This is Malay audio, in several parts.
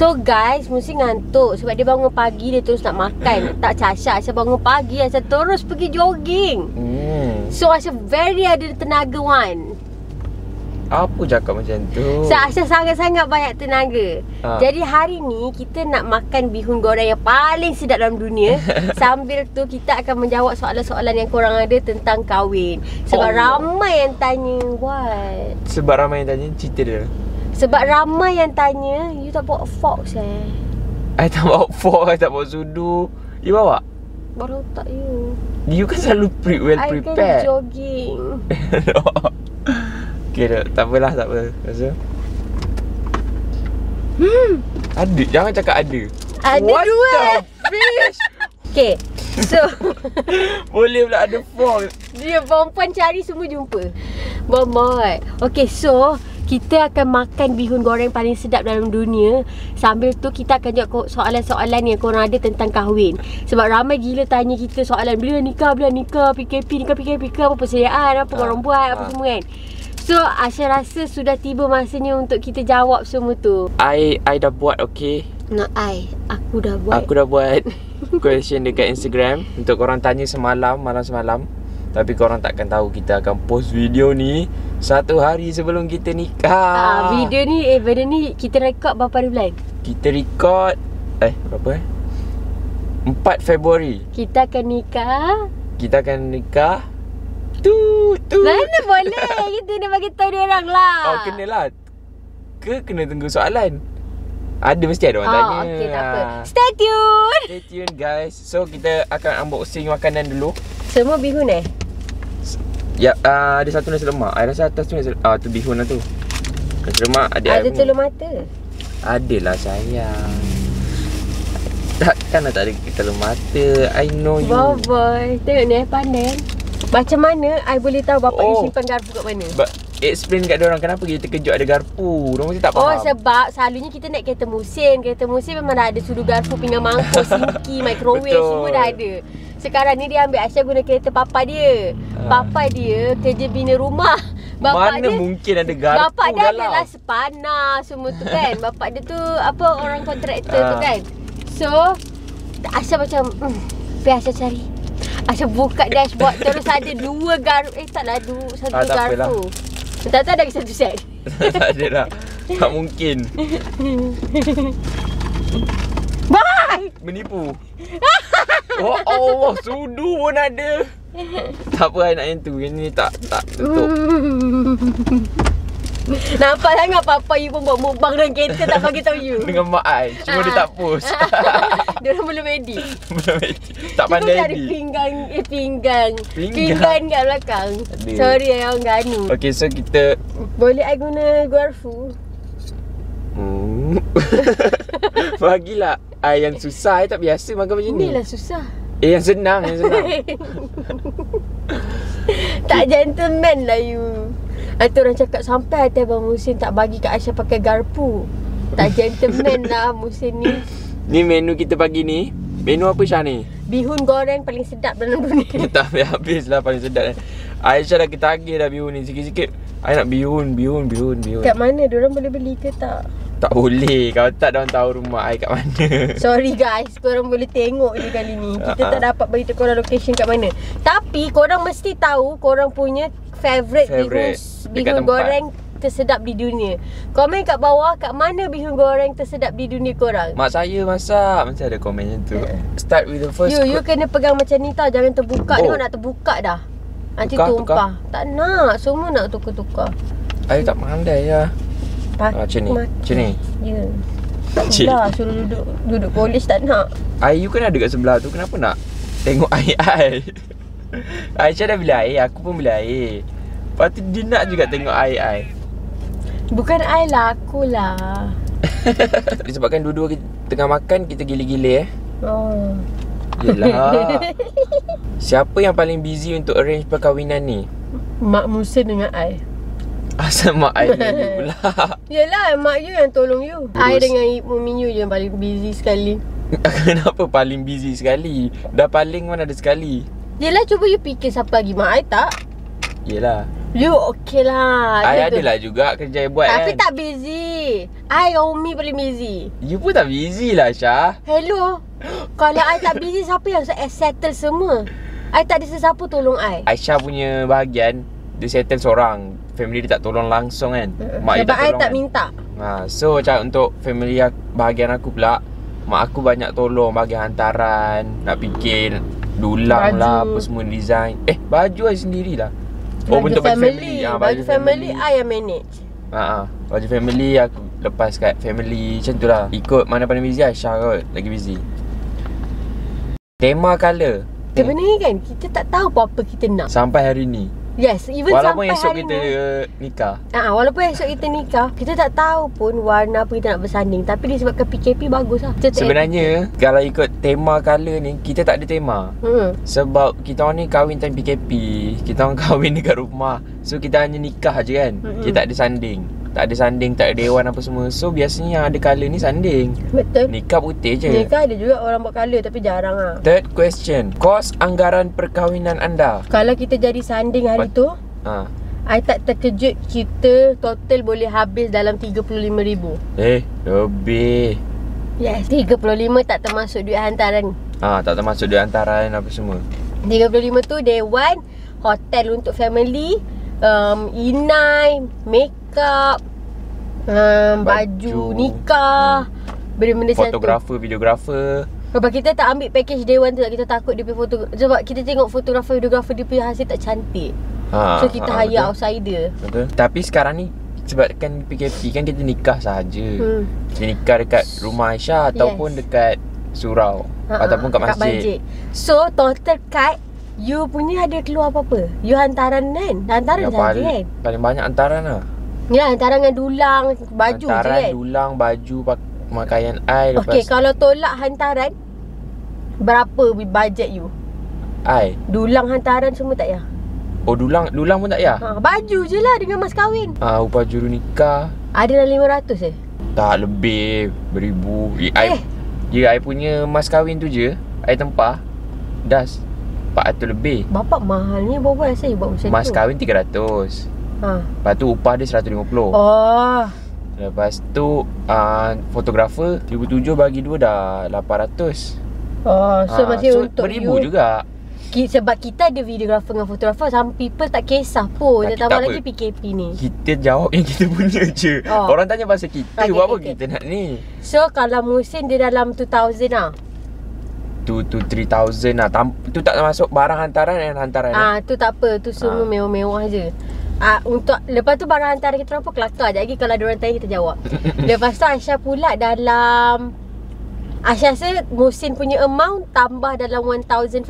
So guys Mesti ngantuk Sebab dia bangun pagi Dia terus nak makan Tak cacat Aisyah bangun pagi Aisyah terus pergi jogging Hmm. So Aisyah very ada tenaga one Apa cakap macam tu? So Aisyah sangat-sangat banyak tenaga Ha. Jadi hari ni Kita nak makan bihun goreng Yang paling sedap dalam dunia Sambil tu Kita akan menjawab soalan-soalan Yang korang ada Tentang kahwin Sebab Allah. ramai yang tanya What? Sebab ramai yang tanya cerita dia. Sebab ramai yang tanya You tak bawa fork eh I tak bawa fork, I tak bawa sudu. You bawa? Baru tak you You kan selalu pre well I kan prepared. jogging okay, tak, tak apalah, tak apa. Rasa. Hmm. Ada, jangan cakap ada. Ada What dua. the fish? Okay So Boleh pula ada fork. Dia perempuan cari semua jumpa Bomot Okay so kita akan makan bihun goreng paling sedap dalam dunia. Sambil tu kita akan jawab soalan-soalan yang korang ada tentang kahwin. Sebab ramai gila tanya kita soalan Bila nikah, bila nikah, PKP, nikah, PKP, ke apa persediaan, apa Ah, korang buat, apa ah. semua kan? So Aisyah rasa sudah tiba masanya untuk kita jawab semua tu. I I dah buat okay. Not I, aku dah buat. Aku dah buat question dekat Instagram. Untuk korang tanya semalam, malam semalam. Tapi korang takkan tahu kita akan post video ni satu hari sebelum kita nikah. Ah, video ni, eh benda ni kita rekod berapa hari bulan? Kita record eh berapa eh? 4 Februari. Kita akan nikah Kita akan nikah. Tu tu. Mana boleh Kita nak bagi tahu dia orang lah Oh kena lah. Ke kena tunggu soalan? Ada mesti ada orang oh, tanya. okay, tak apa Ah. Stay tune Stay tune guys. So kita akan unboxing makanan dulu. Semua bihun eh Ya, uh, ada satu nasi lemak. I rasa atas tu nasi ah tu bihun lah tu. Nasi lemak ada Ada telur mata Adalah sayang. Takkan lah tak ada telur mata. I know you. Wow boy Tengok ni pandai kan Macam mana I boleh tahu bapak oh. Oh. you simpan garpu kat mana But explain kat orang kenapa kita terkejut ada garpu. Diorang mesti tak Oh faham. sebab selalunya kita naik kereta musim Kereta musim memang dah ada sudu garpu Pinggan mangkuk, sinki, microwave Betul. Semua dah ada Sekarang ni dia ambil Aisyah guna kereta papa dia. Ah. Papa dia kerja bina rumah. Bapak Mana dia mungkin ada garpu Bapak dia adalah sepanar semua tu kan. Bapak dia tu apa orang kontraktor tu Ah. kan. So Aisyah macam hmm, Biar Aisyah cari. Aisyah buka dashboard Terus ada dua garpu. Eh taklah dua, satu Ah, tak garpu. Tak tahu ada lagi satu set. Tak ada lah. Tak mungkin. Bye! Menipu. oh Allah, sudu pun ada. tak apa I nak yang tu. Yang ni tak tak tutup. Nampak sangat papa you pun buat mukbang dalam kereta tak bagi tahu you Dengan mak I. Cuma dia Ah. tak post. Dia orang belum edit Belum edit. Tak pandai edit. pinggang Eh pinggang Pinggang? Pinggan kat belakang Ada. Sorry orang ganu Okay, so kita Boleh I guna garpu? Bagilah I yang susah I tak biasa makan macam ni. Inilah susah. Eh yang senang Yang senang. Tak gentleman lah you. Itu orang cakap sampai atas bang Musin tak bagi Kak Aisyah pakai garpu. Tak gentleman lah Musin ni. Ni menu kita pagi ni Menu apa Syah ni? Bihun goreng paling sedap dalam dunia. Tak habis lah paling sedap Aisyah dah ketagih dah bihun ni Sikit-sikit. I nak bihun, bihun, bihun, bihun. Kat mana? Diorang boleh beli ke tak? Tak boleh. Kalau tak diorang tahu rumah I kat mana. Sorry guys. Korang boleh tengok je kali ni. Kita Ah, tak dapat beritahu korang location kat mana. Tapi korang mesti tahu Korang punya favourite, bihun, bihun goreng tersedap di dunia. Komen kat bawah Kat mana bihun goreng tersedap di dunia korang? Mak saya masak. Mesti ada komen macam tu. Start with the first You, you kena pegang macam ni tau. Jangan terbuka. Oh. Tengok nak terbuka dah. Nanti Tukar, tumpah. Tak nak. Semua nak tukar-tukar. I tak pandai lah Pat- Ah, macam ni. Macam ni. Ya. Cik. lah Suruh duduk Duduk polis tak nak. I you kan ada kat sebelah tu Kenapa nak Tengok air I Aisyah dah beli air Aku pun beli air. Lepas tu dia nak juga tengok air I Bukan I lah Aku lah. Disebabkan dua-dua kita tengah makan Kita gila-gila eh. Oh. Yelah. Siapa yang paling busy untuk arrange perkahwinan ni? Mak Musa dengan I Asal mak I pula. Yelah mak you yang tolong you. Terus. I dengan Ibu Minyu je yang paling busy sekali. Kenapa paling busy sekali? Dah paling mana ada sekali? Yelah cuba you fikir siapa lagi. Mak I tak? Yelah. You okay lah. I tu. adalah juga kerja yang buat Tapi kan? tak busy. I dengan Umi paling busy. You pun tak busy lah Syah. Hello. Kalau I tak busy Siapa yang settle semua? I tak ada sesiapa tolong I. Aisyah punya bahagian Dia settle seorang Family dia tak tolong langsung kan. Mak dia Sebab I tolong tak kan? minta. Ha, So macam untuk family aku, bahagian aku pula Mak aku banyak tolong bagi hantaran Nak fikir Dulang Baju. lah Apa semua design. Eh baju I sendirilah. Oh Baju bentuk baju family, family. Ah, Baju family I yang manage. Ha, ha. Baju family aku lepas kat family Macam tu lah. Ikut mana paling busy Aisyah kot Lagi busy. Tema colour. Sebenarnya kan Kita tak tahu apa-apa kita nak. Sampai hari ni Yes Even Walaupun sampai esok hari kita ni nikah Ah, walaupun esok kita nikah, kita tak tahu pun warna apa kita nak bersanding. Tapi disebabkan PKP bagus lah. Kita tak Sebenarnya Kalau ikut tema colour ni Kita tak ada tema Hmm. Sebab kita orang ni kahwin time PKP Kita orang kahwin dekat rumah So kita hanya nikah je kan Mm-mm. Kita tak ada sanding Tak ada sanding Tak ada dewan apa semua So biasanya yang ada colour ni sanding Betul. Nikah putih je Nikah ada juga orang buat colour tapi jarang lah. Third question Kos anggaran perkahwinan anda Kalau kita jadi sanding hari What? tu, ha. I tak terkejut kita total boleh habis dalam RM35,000. Eh Lebih Yes, 35 tak termasuk duit hantaran. ha, Tak termasuk duit hantaran apa semua 35 tu one, hotel untuk family, um, inai, makeup, um, baju, Baju. nikah, benda-benda macam tu. Fotografer, videografer Sebab kita tak ambil package day one tu Kita takut dia punya foto Sebab kita tengok fotografer videografer dia punya hasil tak cantik. Ha, So kita ha, hire betul. outsider. Betul. Tapi sekarang ni Sebabkan PKP kan kita nikah sahaja. Hmm. Kita nikah dekat rumah Aisyah Ataupun dekat surau Ha-ha, Ataupun kat masjid, So total cut You punya ada keluar apa-apa? You hantaran kan? Hantaran saja paling, kan? paling banyak hantaran lah Ya hantaran dengan dulang Baju Hantaran, je kan? dulang, baju, pak- pakaian air Lepas Okay kalau tolak hantaran Berapa budget you? Air? Dulang hantaran semua tak ya Oh dulang dulang pun tak payah? Ha, Baju je lah dengan mas kahwin. Ah, Upah juru nikah. Ada dalam 500 eh? Tak lebih Beribu. Eh. I, Ya I punya mas kahwin tu je I tempah Dah 400 lebih. Bapak mahalnya Bapak rasa you buat macam Mas tu? kahwin 300 ha. Lepas tu upah dia 150 Oh. Lepas tu uh, Fotografer 1007 bagi 2 dah 800 Oh, so Ah, masih so untuk beribu you juga. Ki, Sebab kita ada videographer dengan fotografer Some people tak kisah pun. Tak, tambah lagi apa. PKP ni. Kita jawab yang kita punya je. Oh. Orang tanya pasal kita. Okay, Buat apa okay, kita nak ni? So kalau musim dia dalam 2000 lah? 2 to 3000 lah. Tam, Tu tak termasuk barang hantaran dan hantaran eh? Ah tu tak apa, tu semua Ah. mewah-mewah je. Ah untuk lepas tu barang hantaran kita orang pun kelakar je lagi kalau ada orang tanya kita jawab. lepas tu Aisyah pula dalam Aisyah rasa musim punya amount tambah dalam 1500.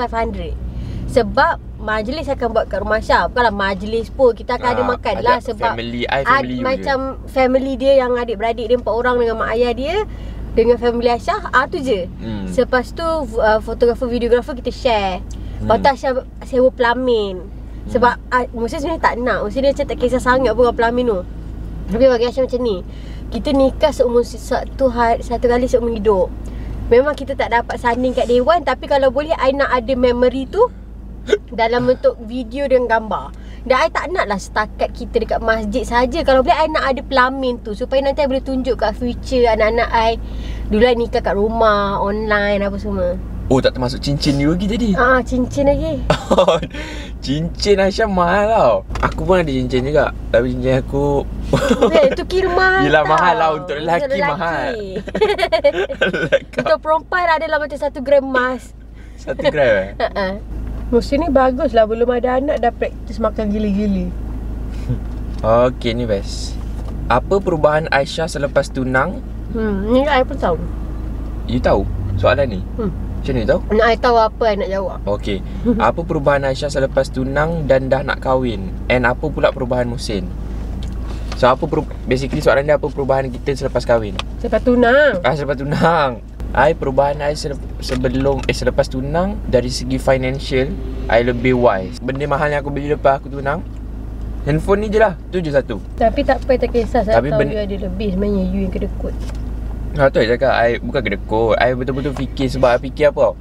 Sebab majlis akan buat kat rumah Aisyah. Bukanlah majlis pun kita akan ada Ah, makan lah sebab Family I ad, family you macam family dia yang adik-beradik dia empat orang dengan mak ayah dia dengan family Aisyah ah tu je. je hmm. Selepas tu uh, fotografer videografer kita share. Lepas tu Hmm. Aisyah sewa pelamin. Sebab uh, Musa sebenarnya tak nak. Dia macam tak kisah sangat pun dengan pelamin tu. Tapi bagi Aisyah macam ni. Kita nikah seumur satu hari, satu kali seumur hidup. Memang kita tak dapat sanding kat dewan tapi kalau boleh I nak ada memory tu dalam bentuk video dan gambar. Dan I tak nak lah setakat kita dekat masjid saja. Kalau boleh I nak ada pelamin tu supaya nanti I boleh tunjuk kat future anak-anak I. Dulu I nikah kat rumah, online apa semua. Oh tak termasuk cincin you lagi tadi Ah, cincin lagi. Cincin Aisyah mahal tau Aku pun ada cincin juga Tapi cincin aku Eh, itu kira mahal Yelah, tau. mahal lah. Untuk lelaki mahal. Lekap Untuk perempuan adalah macam satu gram emas. Satu gram eh Ha-ha. Musim ni bagus lah Belum ada anak dah praktis makan gili-gili Okay ni best Apa perubahan Aisyah selepas tunang Hmm, ni I pun tahu You tahu soalan ni Hmm. Macam mana tahu? Nak I tahu apa I nak jawab. Okay Apa perubahan Aisyah selepas tunang Dan dah nak kahwin? And apa pula perubahan Musin So apa peru- Basically soalan dia Apa perubahan kita selepas kahwin? Lepas tunang. Ah selepas tunang. I perubahan I sele- sebelum Eh selepas tunang Dari segi financial I lebih wise. Benda mahal yang aku beli lepas aku tunang Handphone ni je lah. Tu je satu. Tapi tak apa tak kisah Saya Tapi tahu ben- you ada lebih Sebenarnya you yang kedekut Ha tu I cakap I bukan kedekut I betul-betul fikir Sebab I fikir apa tau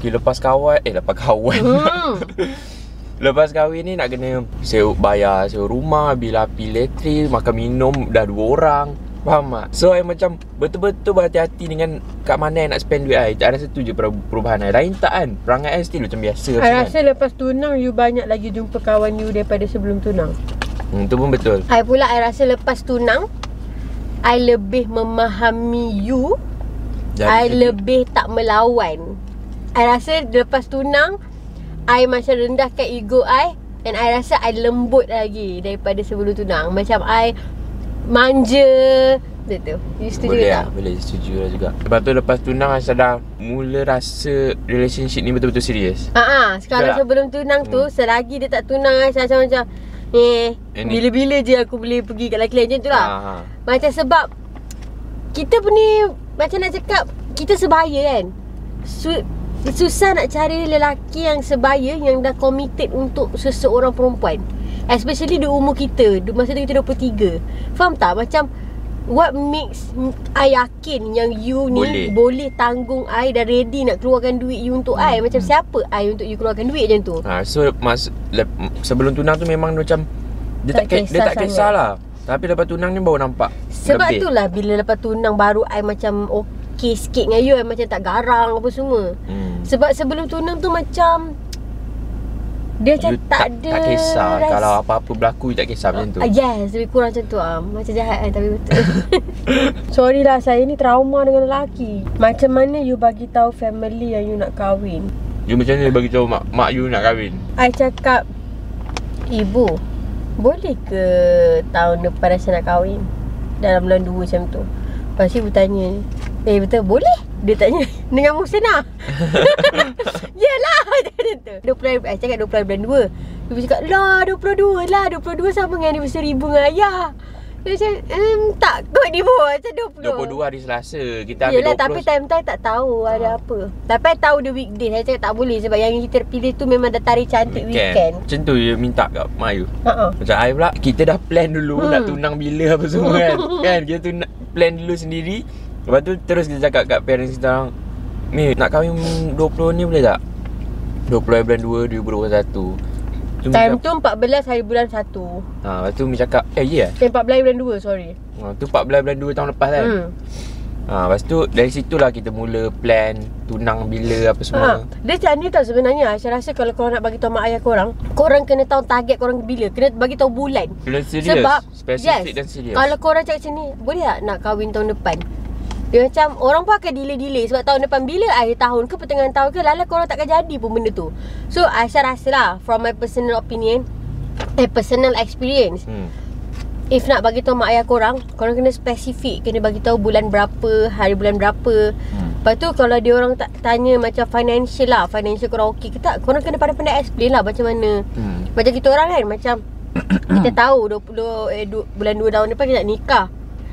Okay lepas kawan Eh lepas kawan hmm. Lepas kahwin ni nak kena sewa bayar sewa rumah, bil api elektrik, makan minum dah dua orang. Faham tak? So I macam betul-betul berhati-hati dengan kat mana I nak spend duit I. Tak ada satu je per- perubahan I. Lain tak kan? Perangai I still macam biasa. I rasa lepas tunang you banyak lagi jumpa kawan you daripada sebelum tunang. kan? Hmm, tu pun betul. I pula I rasa lepas tunang I lebih memahami you Dari I lebih tak melawan I rasa lepas tunang I macam rendahkan ego I And I rasa I lembut lagi Daripada sebelum tunang Macam I Manja Betul You setuju boleh tak? lah, boleh setuju lah juga. Lepas tu lepas tunang I dah mula rasa relationship ni betul-betul serius. Ah, ah, sekarang Betul tak? sebelum tunang tu Hmm. Selagi dia tak tunang I macam macam Eh Eh, Bila-bila je aku boleh pergi kat lelaki lain Macam tu lah Ha, ha. Macam sebab Kita pun ni Macam nak cakap Kita sebaya kan Su- Susah nak cari lelaki yang sebaya Yang dah committed untuk seseorang perempuan Especially di umur kita Masa tu kita 23 Faham tak? Macam What makes I yakin yang you ni Boleh. boleh, tanggung I dan ready nak keluarkan duit you untuk I Macam siapa I untuk you keluarkan duit macam tu Ha, so mas, le, sebelum tunang tu memang macam dia Tak tak, tak dia kisah tak kisahlah. Tapi lepas tunang ni baru nampak. Sebab lebih. tu lah bila lepas tunang baru I macam okay sikit dengan you I macam tak garang apa semua Hmm. Sebab sebelum tunang tu macam Dia macam You tak, ada tak kisah ras- kalau apa-apa berlaku you tak kisah macam tu. Ah, Yes, lebih kurang macam tu ah. Macam jahat kan tapi betul. Sorry lah saya ni trauma dengan lelaki. Macam mana you bagi tahu family yang you nak kahwin? You macam mana bagi tahu mak mak you nak kahwin? I cakap Ibu Boleh ke tahun depan saya nak kahwin Dalam bulan 2 macam tu Lepas tu ibu tanya Eh betul boleh Dia tanya Dengan Musnah Yelah. Macam tu. 20 I cakap 20 bulan 2 Ibu cakap Lah 22 lah. 22 sama dengan anniversary ibu dengan ayah. Dia macam um, Tak kot ibu Macam 20 22 hari Selasa. Kita ambil Yelah 20. tapi time-time tak tahu ada Ah. apa. Tapi I tahu dia weekday. Saya cakap tak boleh Sebab yang kita pilih tu memang dah tarik cantik weekend, Macam tu you minta kat mak you. Ha-ha. Macam I pula Kita dah plan dulu Hmm. Nak tunang bila apa semua kan. Kan kita tu nak plan dulu sendiri Lepas tu terus kita cakap kat parents kita orang Mi nak kahwin 20 ni boleh tak? 20 bulan 2 2021 tu Time cakap, tu 14 hari bulan 1 ha, Lepas tu Mi cakap Eh ya Eh. 14 hari bulan 2 sorry. Yeah? ha, Tu 14 bulan 2 tahun lepas kan? Hmm. ha, Lepas tu dari situlah kita mula plan Tunang bila apa semua. Ha. Dia macam ni tau sebenarnya Saya rasa kalau korang nak bagi tahu mak ayah korang Korang kena tahu target korang bila. Kena bagi tahu bulan. Bila serius Sebab Spesifik yes, dan serius Kalau korang cakap macam ni Boleh tak nak kahwin tahun depan Dia macam Orang pun akan delay-delay Sebab tahun depan Bila akhir tahun ke Pertengahan tahun ke Lala korang takkan jadi pun benda tu So Aisyah rasa lah From my personal opinion Eh personal experience hmm. If nak bagi tahu mak ayah korang Korang kena spesifik Kena bagi tahu bulan berapa Hari bulan berapa Hmm. Lepas tu kalau dia orang tak tanya Macam financial lah Financial korang okey ke tak Korang kena pandai-pandai explain lah Macam mana Hmm. Macam kita orang kan Macam Kita tahu 20, eh, du, Bulan 2 tahun depan kita nak nikah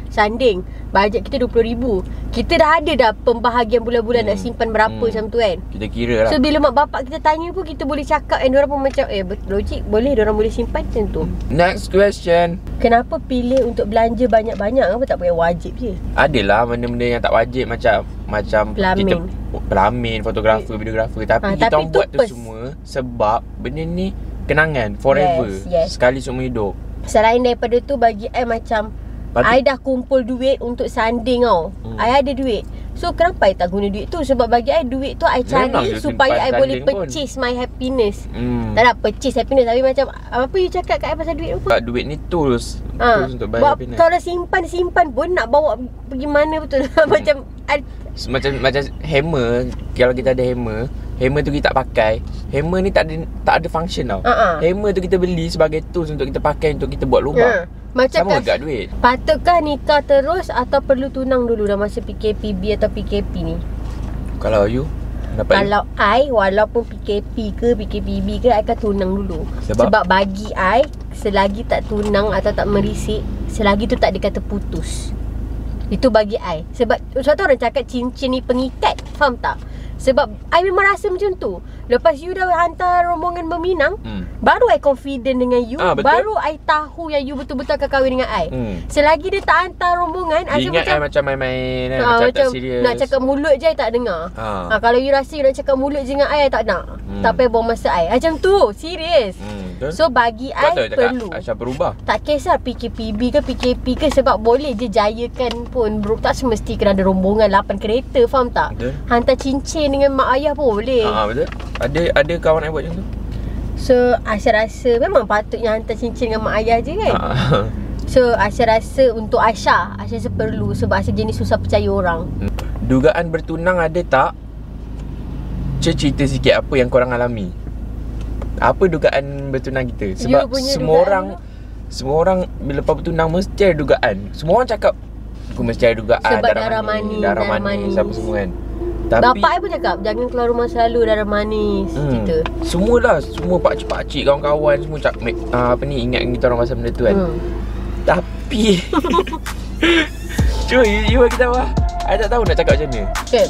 Sanding Bajet kita RM20,000 Kita dah ada dah Pembahagian bulan-bulan Hmm. Nak simpan berapa Hmm. macam tu kan Kita kira lah So bila mak bapak kita tanya pun Kita boleh cakap And diorang pun macam Eh logik Boleh diorang boleh simpan macam tu Next question Kenapa pilih untuk belanja banyak-banyak Kenapa tak pakai wajib je Adalah benda-benda yang tak wajib macam macam Pelamin. kita pelamin, fotografer, videografer tapi Ah, kita tapi orang tu buat tu pers- semua sebab benda ni kenangan forever. Yes, yes. Sekali seumur hidup. Selain daripada tu Bagi I macam Lepas tu- I dah kumpul duit Untuk sanding tau Hmm. I ada duit So kenapa I tak guna duit tu Sebab bagi I duit tu I Memang cari you Supaya simpan I boleh sanding pun. purchase my happiness Hmm. Tak nak purchase happiness Tapi macam Apa you cakap kat I pasal duit tu Sebab duit ni tools. Ha. Tools untuk bayar Buat- happiness. Kalau simpan-simpan pun Nak bawa pergi mana betul Macam I, Macam macam hammer, kalau kita ada hammer, hammer tu kita tak pakai. Hammer ni tak ada tak ada function tau. uh-uh. Hammer tu kita beli sebagai tools untuk kita pakai untuk kita buat lubang. Macam Sama kat, juga duit. Patutkah nikah terus Atau perlu tunang dulu Dah masa PKPB atau PKP ni? Kalau you dapat Kalau I Walaupun PKP ke PKPB ke I akan tunang dulu. Sebab? Sebab bagi I Selagi tak tunang Atau tak merisik Selagi tu tak dikata putus. Itu bagi I. Sebab Sebab tu orang cakap Cincin ni pengikat Faham tak Sebab I memang rasa macam tu Lepas you dah hantar rombongan berminang Hmm. Baru I confident dengan you Ah, betul. Baru I tahu yang you betul-betul akan kahwin dengan I Hmm. Selagi dia tak hantar rombongan Dia ingat macam I macam main-main kan, Ah, Macam, macam tak serius nak cakap mulut je I tak dengar ha. ha. Kalau you rasa you nak cakap mulut je dengan I I tak nak Hmm. Tak payah buang masa I Macam tu Serius hmm, betul? So bagi Kau I cakap perlu. Aisyah berubah. Tak kisah PKPB ke PKP ke Sebab boleh je jayakan pun. Bro Tak semesti kena ada rombongan 8 kereta Faham tak? Betul. Hantar cincin dengan mak ayah pun boleh. Ha, betul. Ada ada kawan I buat macam tu? So Aisyah rasa Memang patutnya hantar cincin dengan mak ayah je kan? Ha. So Aisyah rasa untuk Aisyah Aisyah rasa perlu Sebab Aisyah jenis susah percaya orang. Dugaan bertunang ada tak? Cik cerita sikit apa yang korang alami Apa dugaan bertunang kita? Sebab semua dugaan orang Semua orang bila lepas bertunang mesti ada dugaan Semua orang cakap Aku mesti ada dugaan Sebab darah manis, Darah, darah manis, manis. Apa semua kan Tapi, Bapak pun cakap Jangan keluar rumah selalu Darah manis hmm. Cerita Semualah Semua pakcik-pakcik Kawan-kawan Semua cak, uh, Apa ni Ingat kita orang pasal benda tu kan hmm. Tapi Cuba you, you bagi tahu lah I tak tahu nak cakap macam mana Okay